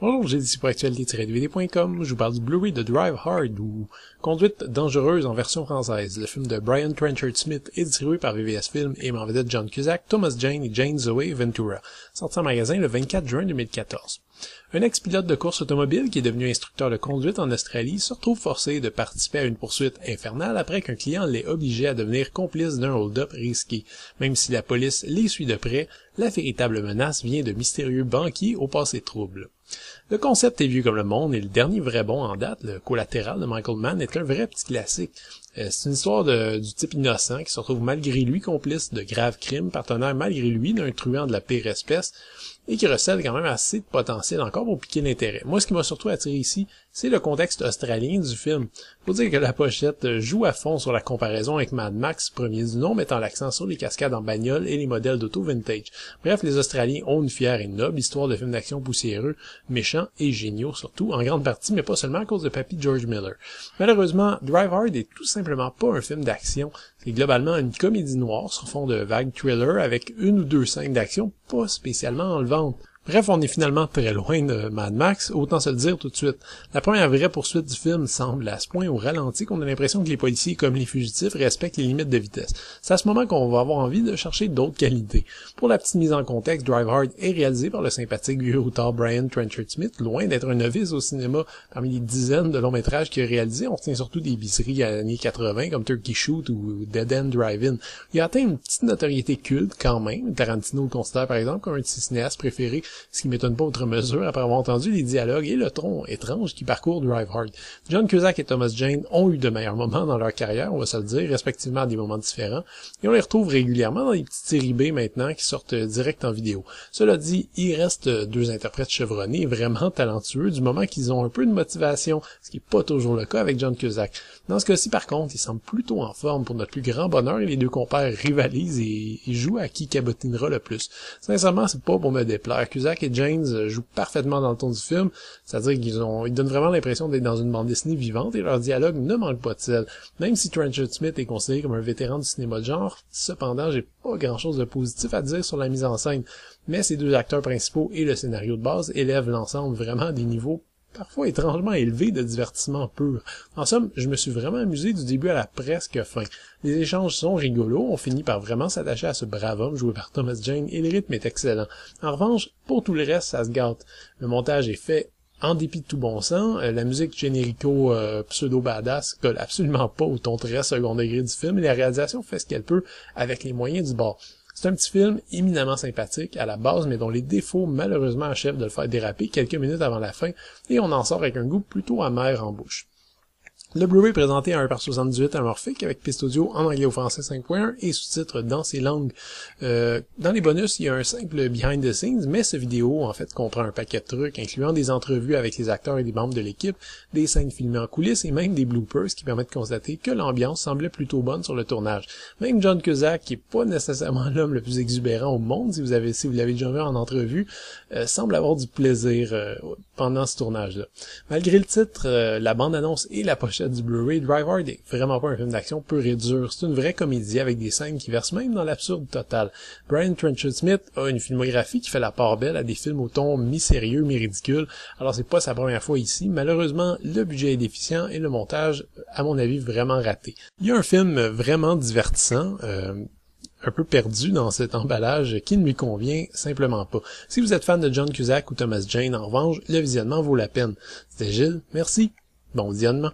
Bonjour, j'ai dit pour actualité-dvd.com, je vous parle du Blu-ray de Drive Hard ou Conduite dangereuse en version française. Le film de Brian Trenchard Smith est distribué par VVS Film et en vedette John Cusack, Thomas Jane et Jane Zoe Ventura, sorti en magasin le 24 juin 2014. Un ex-pilote de course automobile qui est devenu instructeur de conduite en Australie se retrouve forcé de participer à une poursuite infernale après qu'un client l'ait obligé à devenir complice d'un hold-up risqué. Même si la police les suit de près, la véritable menace vient de mystérieux banquiers au passé trouble. Le concept est vieux comme le monde et le dernier vrai bon en date, le collatéral de Michael Mann, est un vrai petit classique. Euh, c'est une histoire du type innocent qui se retrouve malgré lui complice de graves crimes, partenaire malgré lui d'un truand de la pire espèce, et qui recèle quand même assez de potentiel encore pour piquer l'intérêt. Moi, ce qui m'a surtout attiré ici, c'est le contexte australien du film. Faut dire que la pochette joue à fond sur la comparaison avec Mad Max, premier du nom, mettant l'accent sur les cascades en bagnole et les modèles d'auto vintage. Bref, les Australiens ont une fière et noble histoire de films d'action poussiéreux, méchants et géniaux surtout, en grande partie, mais pas seulement à cause de Papy George Miller. Malheureusement, Drive Hard est tout simplement pas un film d'action. C'est globalement une comédie noire sur fond de vague thriller avec une ou deux scènes d'action pas spécialement phone. Bref, on est finalement très loin de Mad Max, autant se le dire tout de suite. La première vraie poursuite du film semble à ce point au ralenti qu'on a l'impression que les policiers, comme les fugitifs, respectent les limites de vitesse. C'est à ce moment qu'on va avoir envie de chercher d'autres qualités. Pour la petite mise en contexte, Drive Hard est réalisé par le sympathique vieux routard Brian Trenchard Smith, loin d'être un novice au cinéma parmi les dizaines de longs métrages qu'il a réalisés. On tient surtout des bisseries à l'année 80 comme Turkey Shoot ou Dead End Drive-In. Il a atteint une petite notoriété culte quand même. Tarantino le considère par exemple comme un de ses cinéastes préférés ce qui m'étonne pas outre mesure après avoir entendu les dialogues et le ton étrange qui parcourt Drive Hard. John Cusack et Thomas Jane ont eu de meilleurs moments dans leur carrière, on va se le dire, respectivement à des moments différents, et on les retrouve régulièrement dans les petites séries maintenant qui sortent direct en vidéo. Cela dit, il reste deux interprètes chevronnés vraiment talentueux du moment qu'ils ont un peu de motivation, ce qui n'est pas toujours le cas avec John Cusack. Dans ce cas-ci, par contre, il semble plutôt en forme pour notre plus grand bonheur et les deux compères rivalisent et, jouent à qui cabotinera le plus. Sincèrement, c'est pas pour me déplaire. Cusack et James jouent parfaitement dans le ton du film, c'est-à-dire qu'ils ont, ils donnent vraiment l'impression d'être dans une bande dessinée vivante et leur dialogue ne manque pas de sel. Même si Trenchard Smith est considéré comme un vétéran du cinéma de genre, cependant, j'ai pas grand-chose de positif à dire sur la mise en scène. Mais ces deux acteurs principaux et le scénario de base élèvent l'ensemble vraiment à des niveaux parfois étrangement élevé de divertissement pur. En somme, je me suis vraiment amusé du début à la presque fin. Les échanges sont rigolos, on finit par vraiment s'attacher à ce brave homme joué par Thomas Jane et le rythme est excellent. En revanche, pour tout le reste, ça se gâte. Le montage est fait en dépit de tout bon sens, euh, la musique générico euh, pseudo badass colle absolument pas au ton très second degré du film et la réalisation fait ce qu'elle peut avec les moyens du bord. C'est un petit film éminemment sympathique à la base, mais dont les défauts malheureusement achèvent de le faire déraper quelques minutes avant la fin, et on en sort avec un goût plutôt amer en bouche. Le Blu-ray présenté à 1x78 amorphique avec piste audio en anglais au français 5.1 et sous-titres dans ces langues. Euh, dans les bonus, il y a un simple behind the scenes, mais ce vidéo en fait comprend un paquet de trucs, incluant des entrevues avec les acteurs et des membres de l'équipe, des scènes filmées en coulisses et même des bloopers qui permettent de constater que l'ambiance semblait plutôt bonne sur le tournage. Même John Cusack, qui est pas nécessairement l'homme le plus exubérant au monde, si vous avez si vous l'avez déjà vu en entrevue, euh, semble avoir du plaisir euh, pendant ce tournage-là. Malgré le titre, la bande-annonce et la du Blu-ray, Drive Hard vraiment pas un film d'action pur et dur. C'est une vraie comédie avec des scènes qui versent même dans l'absurde total. Brian Trenchard Smith a une filmographie qui fait la part belle à des films au ton mi-sérieux, mi-ridicule. Alors c'est pas sa première fois ici. Malheureusement, le budget est déficient et le montage, à mon avis, vraiment raté. Il y a un film vraiment divertissant. Euh, un peu perdu dans cet emballage qui ne lui convient simplement pas. Si vous êtes fan de John Cusack ou Thomas Jane, en revanche, le visionnement vaut la peine. C'était Gilles, merci, bon visionnement.